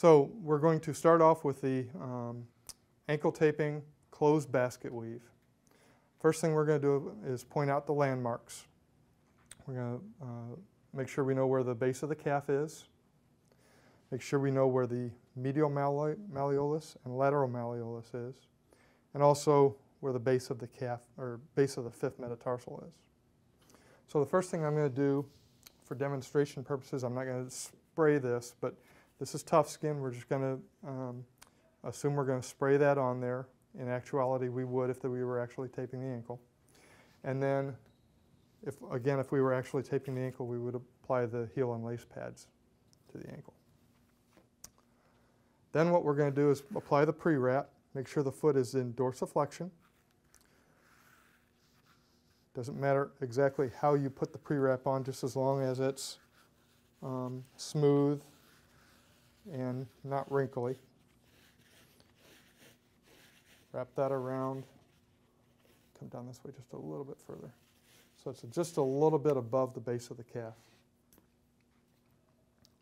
So we're going to start off with the um, ankle taping closed basket weave. First thing we're going to do is point out the landmarks. We're going to uh, make sure we know where the base of the calf is. Make sure we know where the medial malleolus and lateral malleolus is. And also where the base of the calf or base of the fifth metatarsal is. So the first thing I'm going to do for demonstration purposes, I'm not going to spray this, but this is tough skin. We're just going to um, assume we're going to spray that on there. In actuality, we would if we were actually taping the ankle. And then, if again, if we were actually taping the ankle, we would apply the heel and lace pads to the ankle. Then what we're going to do is apply the pre-wrap, make sure the foot is in dorsiflexion. Doesn't matter exactly how you put the pre-wrap on, just as long as it's um, smooth and not wrinkly. Wrap that around. Come down this way just a little bit further. So it's just a little bit above the base of the calf.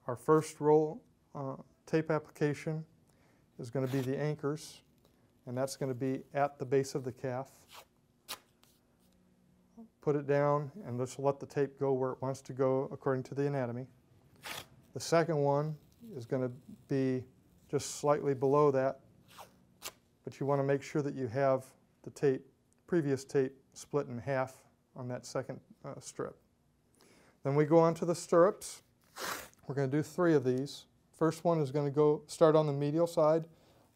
Our first roll uh, tape application is going to be the anchors, and that's going to be at the base of the calf. Put it down and just let the tape go where it wants to go according to the anatomy. The second one is going to be just slightly below that, but you want to make sure that you have the tape, previous tape, split in half on that second uh, strip. Then we go on to the stirrups. We're going to do three of these. First one is going to go start on the medial side,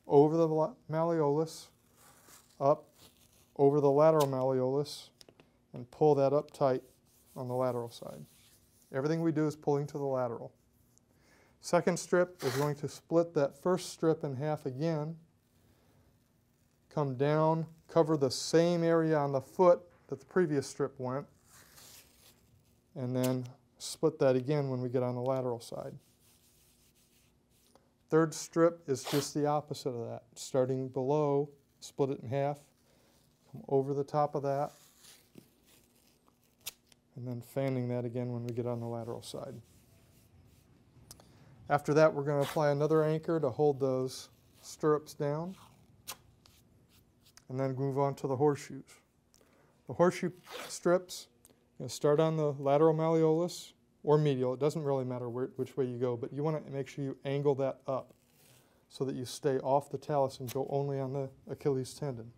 over the malleolus, up, over the lateral malleolus, and pull that up tight on the lateral side. Everything we do is pulling to the lateral. Second strip is going to split that first strip in half again, come down, cover the same area on the foot that the previous strip went, and then split that again when we get on the lateral side. Third strip is just the opposite of that. Starting below, split it in half, come over the top of that, and then fanning that again when we get on the lateral side. After that, we're going to apply another anchor to hold those stirrups down, and then move on to the horseshoes. The horseshoe strips, to start on the lateral malleolus or medial. It doesn't really matter where, which way you go, but you want to make sure you angle that up so that you stay off the talus and go only on the Achilles tendon.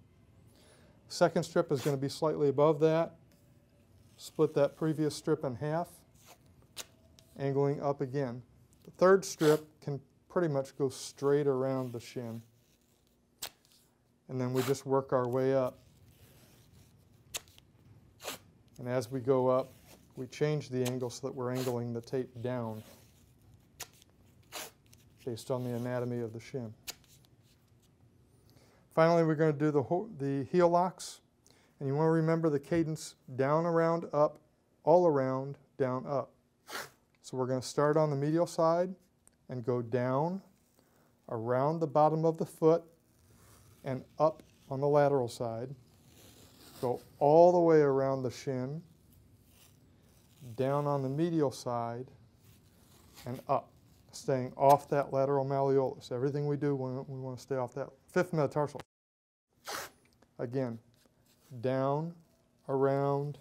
Second strip is going to be slightly above that. Split that previous strip in half, angling up again. The third strip can pretty much go straight around the shin. And then we just work our way up. And as we go up, we change the angle so that we're angling the tape down based on the anatomy of the shin. Finally, we're going to do the, the heel locks. And you want to remember the cadence down, around, up, all around, down, up. So we're going to start on the medial side and go down, around the bottom of the foot, and up on the lateral side. Go all the way around the shin, down on the medial side, and up, staying off that lateral malleolus. Everything we do, we want to stay off that fifth metatarsal. Again, down, around,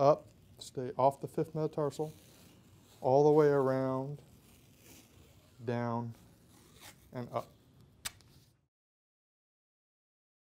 up, stay off the fifth metatarsal, all the way around, down, and up.